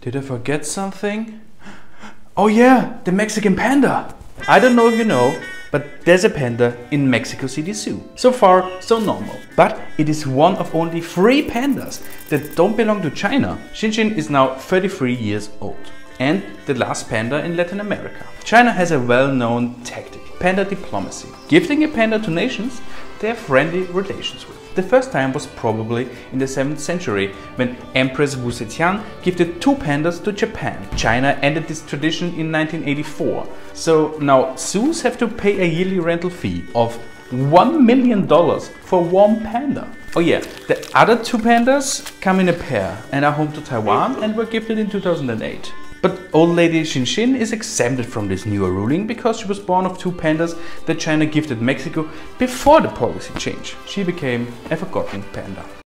Did I forget something? Oh yeah, the Mexican panda. I don't know if you know, but there's a panda in Mexico City Zoo. So far, so normal. But it is one of only three pandas that don't belong to China. Xinxin is now 33 years old and the last panda in Latin America. China has a well-known tactic, panda diplomacy, gifting a panda to nations they have friendly relations with. The first time was probably in the 7th century when Empress Wu Zetian gifted two pandas to Japan. China ended this tradition in 1984. So now zoos have to pay a yearly rental fee of $1 million for one panda. Oh yeah, the other two pandas come in a pair and are home to Taiwan and were gifted in 2008. But old lady Xinxin is exempted from this newer ruling because she was born of two pandas that China gifted Mexico before the policy change. She became a forgotten panda.